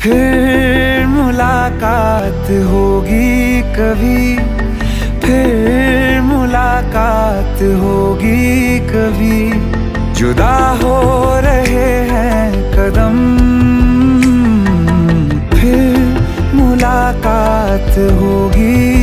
फिर मुलाकात होगी कभी, फिर मुलाकात होगी कभी। जुदा हो रहे हैं कदम, फिर मुलाकात होगी